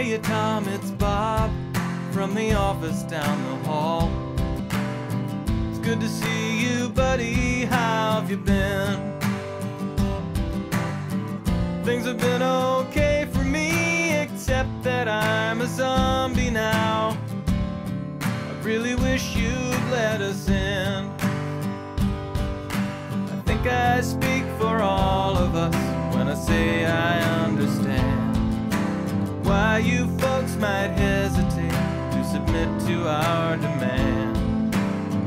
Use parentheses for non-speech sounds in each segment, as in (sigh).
Hey, Tom, it's Bob from the office down the hall. It's good to see you, buddy. How have you been? Things have been okay for me, except that I'm a zombie now. I really wish you'd let us in. Why you folks might hesitate to submit to our demand.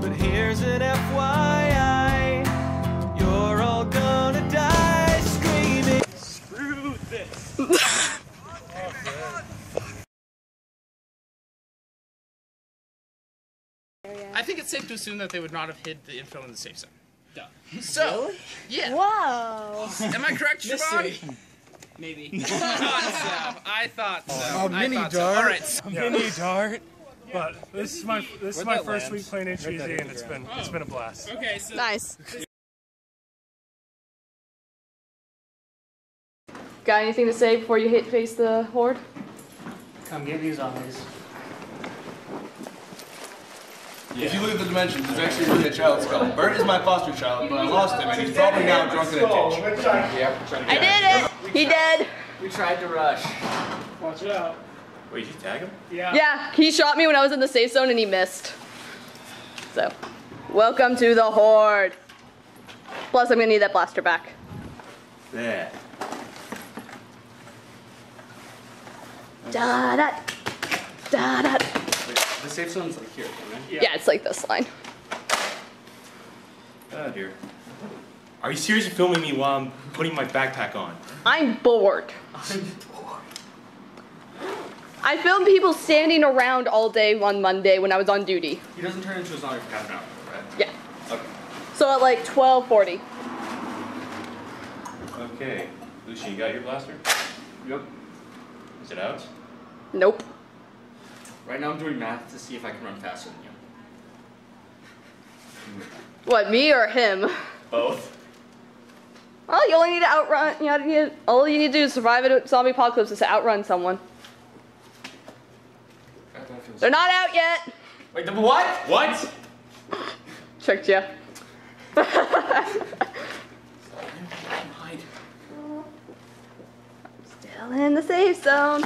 But here's an FYI you're all gonna die screaming. Screw this. I think it's safe to assume that they would not have hid the info in the safe zone. Duh. So, yeah. Whoa. Am I correct, Siobhan? Maybe. (laughs) I thought so. I thought so. A I mini thought so. dart. All right. so- mini dart. But this is my this is my first land? week playing HVZ and it's been it's been a blast. Oh. Okay, so Nice. Got anything to say before you hit face the horde? Come get me zombies. If you look at the dimensions, it's actually really a child's skull. Bert is my foster child, but I lost him, and he's probably now drunk in a ditch. I did it! He did! We tried to rush. Watch out. Wait, you tag him? Yeah. Yeah, he shot me when I was in the safe zone and he missed. So, welcome to the horde. Plus, I'm gonna need that blaster back. Yeah. Da da da da. The safe zone's like here, right? Yeah, it's like this line. Oh dear. Are you seriously filming me while I'm putting my backpack on? I'm bored. I'm bored. I filmed people standing around all day on Monday when I was on duty. He doesn't turn into a zombie for half an hour, right? Yeah. Okay. So at like 12:40. Okay. Lucian, you got your blaster? Yep. Is it out? Nope. Right now I'm doing math to see if I can run faster than you. What, me or him? Both. Well, you only need to outrun. You know, all you need to do is survive a zombie apocalypse is to outrun someone. They're not out yet. Wait, the what? What? Tricked you. Still in the safe zone.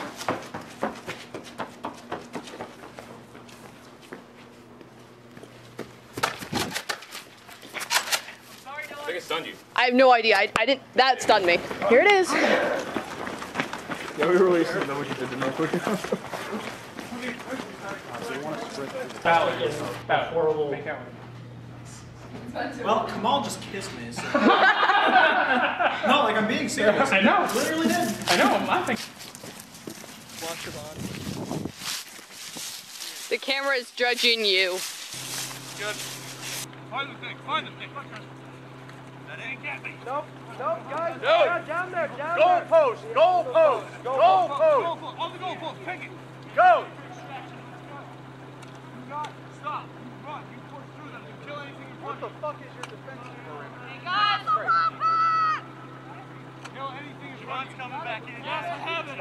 Think it stunned you. I have no idea. I, I didn't. That stunned me. Here it is. Yeah, we released it, then we did to the Norfolk. (laughs) horrible. Well, Kemal just kissed me. So. (laughs) no, like I'm being serious. I know. Literally did. I know, I'm laughing. The camera is judging you. Good. Find the thing. Find the thing. That ain't get guys. Go. Stop. Run. You push through them. You kill anything in front. What the fuck is your defensive perimeter? Kill anything in front. Coming back in. Yes, I have it.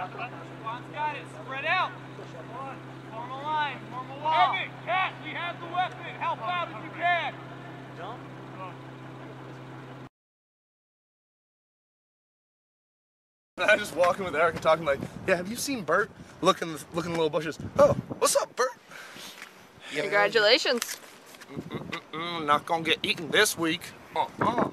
Ron's got it. Spread out. Form a line. Form a wall. Evan, Cat, we have the weapon. Help out if you can. Jump. I just walking with Eric and talking like, yeah, have you seen Bert? Looking, looking in the little bushes. Oh, what's up, Bert? Congratulations. Mm, not gonna get eaten this week. Uh, uh.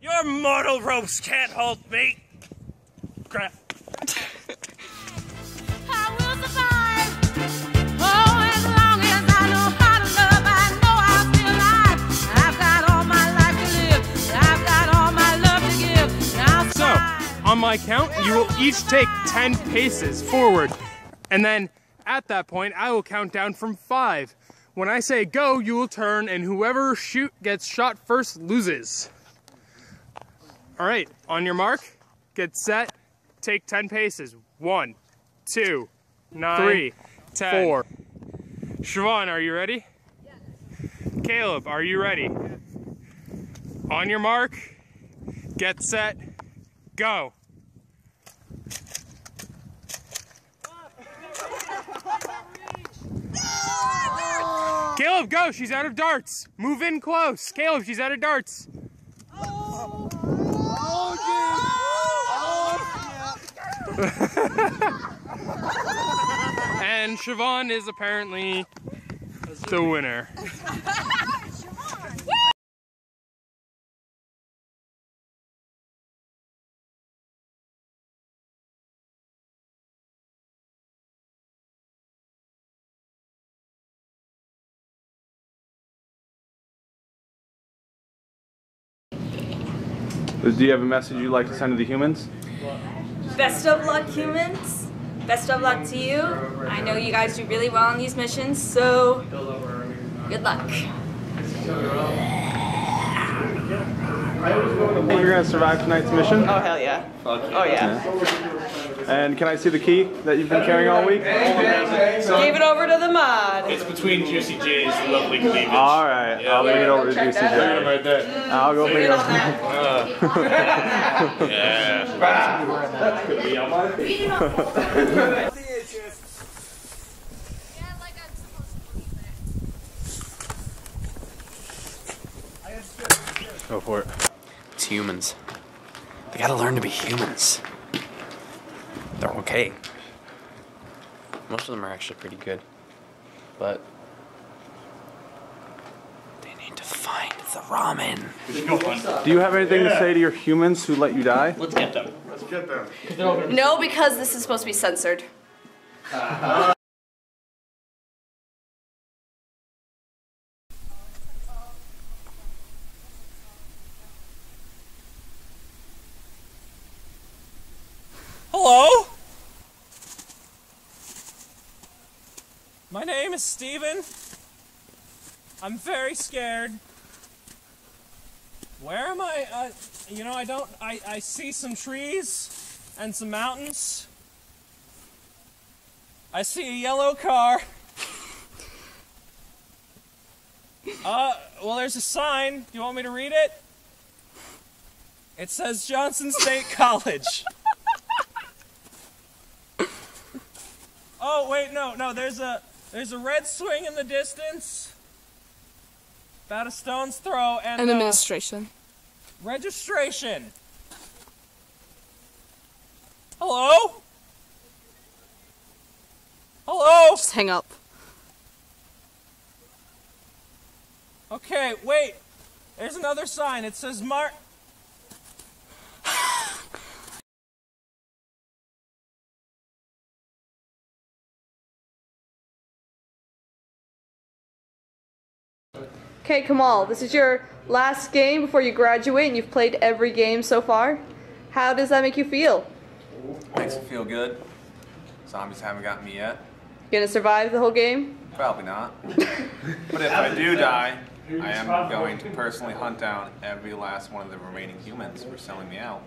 Your mortal ropes can't hold me. Crap. I will survive. Oh, as long as I know how to love, I know I'll be alive. I've got all my life to live. I've got all my love to give. Now So, on my count, you will each take 10 paces forward. And then at that point, I will count down from five. When I say go, you will turn, and whoever shoot gets shot first loses. All right, on your mark, get set, take 10 paces. One, two, nine, three, ten, four. Siobhan, are you ready? Yes. Caleb, are you ready? On your mark, get set, go. Caleb, go. She's out of darts. Move in close. Caleb, she's out of darts. And Siobhan is apparently the winner. Do you have a message you'd like to send to the humans? Best of luck, humans. Best of luck to you. I know you guys do really well on these missions, so good luck. You're gonna survive tonight's mission? Oh hell yeah. Oh yeah. And can I see the key that you've been carrying all week? Gave it over to the mod. It's between Juicy J's lovely cleavage. All right, I'll bring it over to Juicy Look at him J. right there. I'll go bring it over. yeah. Go for it. It's humans. They gotta learn to be humans. They're okay. Most of them are actually pretty good. But they need to find the ramen. Do you have anything to say to your humans who let you die? Let's get them. Let's get them. No, because this is supposed to be censored. Hello? My name is Steven. I'm very scared. Where am I? Uh, you know, I don't. I, I see some trees and some mountains. I see a yellow car. Uh, well, there's a sign. Do you want me to read it? It says Johnson State (laughs) College. Oh wait, no, no. There's a there's a red swing in the distance, about a stone's throw, and An uh, administration. registration. Hello. Hello. Just hang up. Okay, wait. There's another sign. It says Mark. Okay, Kemal, this is your last game before you graduate, and you've played every game so far. How does that make you feel? Makes me feel good. Zombies haven't gotten me yet. Gonna survive the whole game? Probably not. (laughs) but if I do die, I am going to personally hunt down every last one of the remaining humans for selling me out,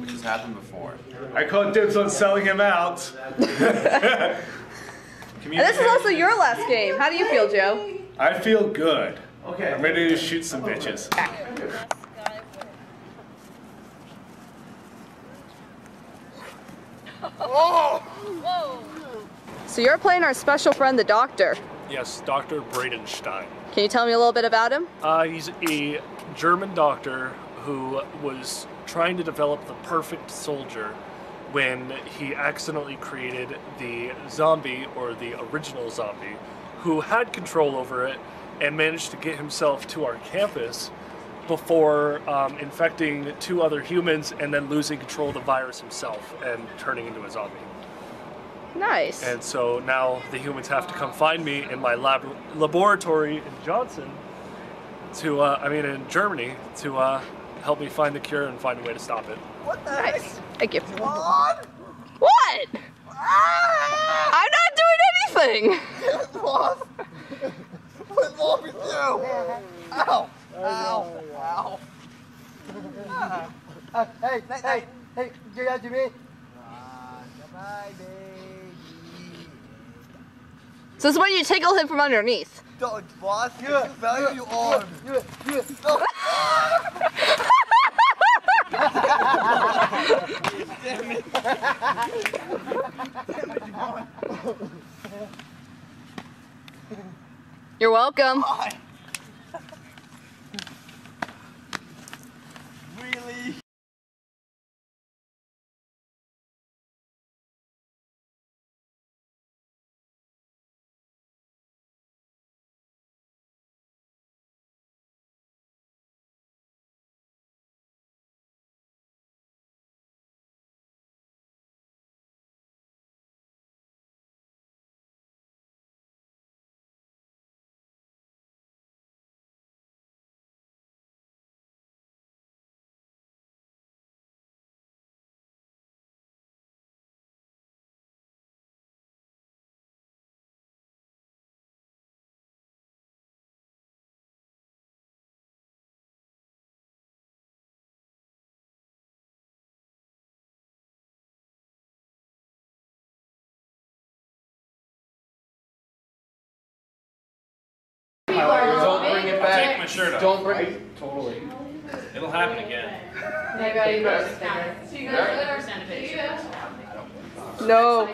which has happened before. I call dibs on selling him out. (laughs) (laughs) And this is also your last game. How do you feel, Joe? I feel good. Okay. I'm ready to shoot some bitches. So you're playing our special friend, the Doctor. Yes, Dr. Bradenstein. Can you tell me a little bit about him? Uh, he's a German doctor who was trying to develop the perfect soldier when he accidentally created the zombie, or the original zombie, who had control over it and managed to get himself to our campus before um, infecting two other humans and then losing control of the virus himself and turning into a zombie. Nice. And so now the humans have to come find me in my lab laboratory in Johnson to, uh, I mean, in Germany to uh, help me find the cure and find a way to stop it. What the nice. Thank you. What? What? I'm not doing anything. What's wrong with you? Ow! Ow! Ow! Uh, hey, hey, hey, hey, you got to me? Bye, baby. So it's when you tickle him from underneath. Don't, boss. Yeah. Value you on. Yeah. Yeah. No. Damn it. You're welcome. (laughs) Really? My shirt off. Don't break it. Totally. It'll happen again. (laughs) No.